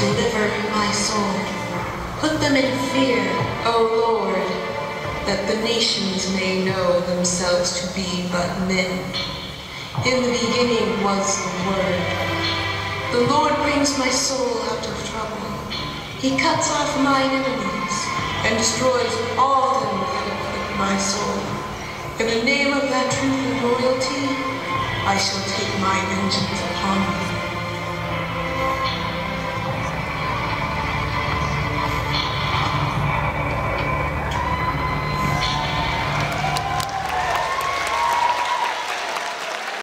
deliver my soul. Put them in fear, O Lord, that the nations may know themselves to be but men. In the beginning was the Word. The Lord brings my soul out of trouble. He cuts off mine enemies and destroys all them that afflict my soul. In the name of that truth and loyalty, I shall take my vengeance upon them.